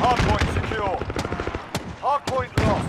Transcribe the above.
Hardpoint secure. Hardpoint lost.